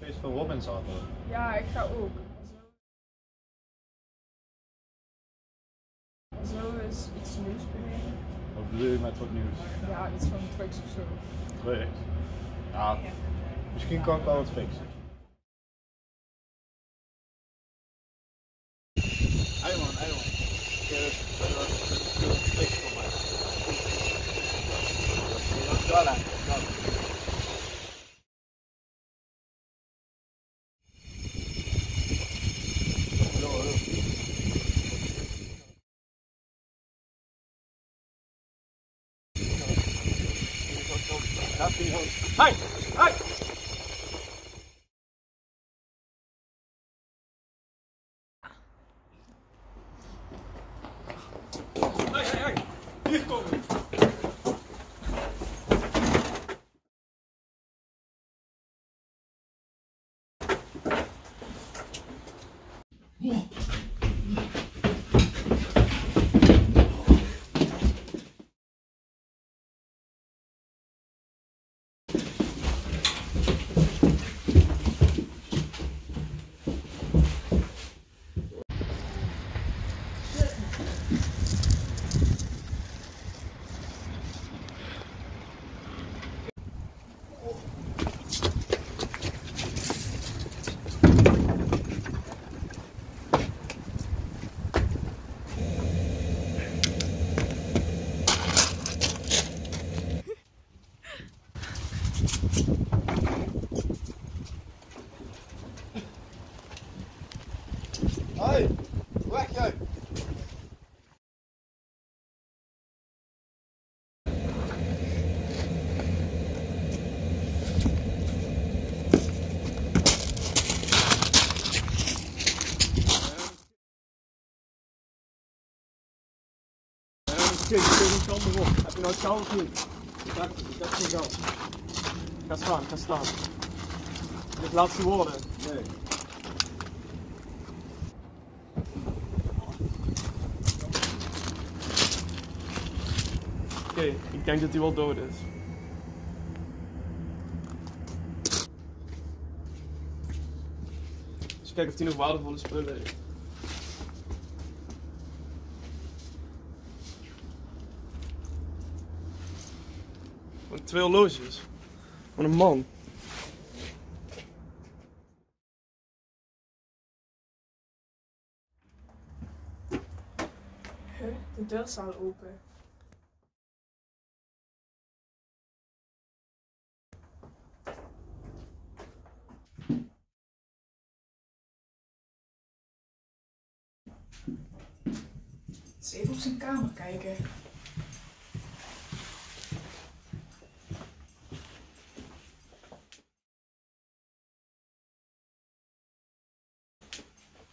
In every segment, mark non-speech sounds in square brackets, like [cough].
feest van Robin zaterdag. Ja, ik ga ook. Zo, is iets nieuws beginnen. Wat bedoel je met wat nieuws? Ja, iets van drugs of zo. Drugs. Ja, misschien kan ik wel wat fixen. Eiland. Fix Hey! Hey! Hey, hey, hey! Hier komen! Hoi! Weg jij! Kijk, ik niet kan erop. Heb je nou het geld of niet? Ik heb, ik heb geen. Ga staan, ga staan. Dit laatste woorden. Nee. Oké, ik denk dat hij wel dood is. Dus kijken of hij nog waardevolle spullen heeft. Wat twee horloges. Wat een man. Huh? De deur staat open. Eens even op zijn kamer kijken.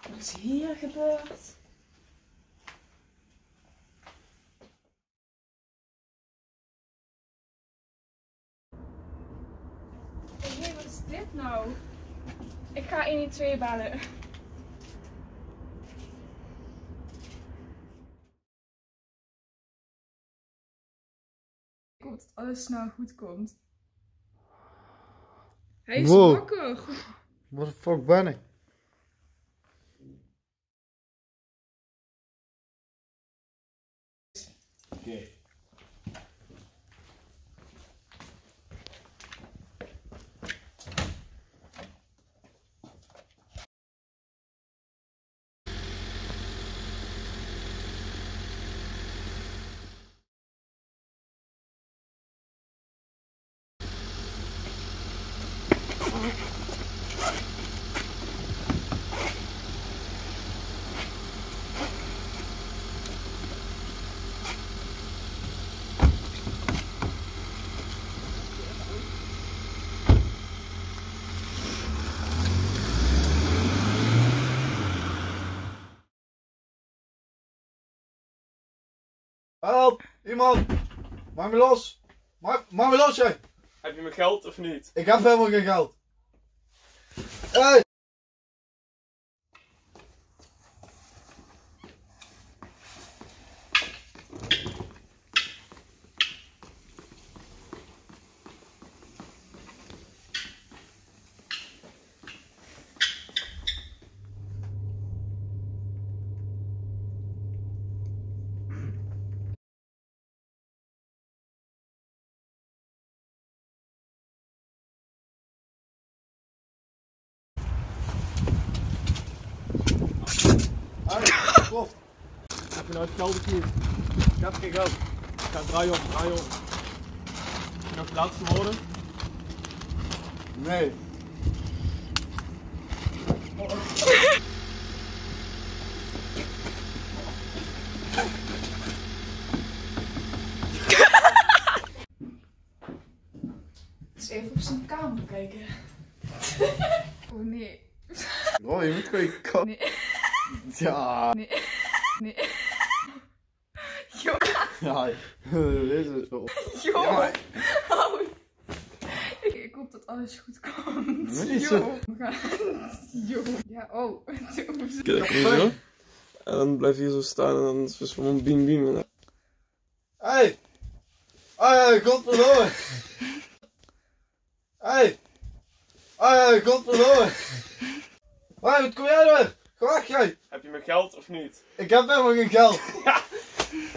Wat is hier gebeurd? Hé, hey, wat is dit nou? Ik ga 112 bellen. Ik hoop dat alles snel goed komt. Hij is Wow. wakker. Wat de fuck ben ik? Oké. Help! Iemand! Maak me los! Maak, maak me los, jij! Heb je mijn geld of niet? Ik heb helemaal geen geld. Hey! Klopt. Heb je nou het niet? Ik heb geen geld. Ga draai om, draai om. Heb je nog laatste woorden? Nee. Dus even op zijn kamer kijken. Oh nee. Oh, je moet gewoon je kant. Nee. Ja. Nee. [laughs] Nee. Yo. Ja. [laughs] Dit is het wel. Yo. Ja. Oh. Ik, ik hoop dat alles goed komt. Nee, Yo. zo. We gaan. Yo. Ja, oh. [laughs] Kijk, zo. En dan blijf je hier zo staan en dan is het gewoon biem. En Hey! Hey, godverdomme! Hey! Hey, godverdomme! Hey, wat kom jij nou weg jij! Heb je mijn geld of niet? Ik heb helemaal geen geld! [laughs] [laughs]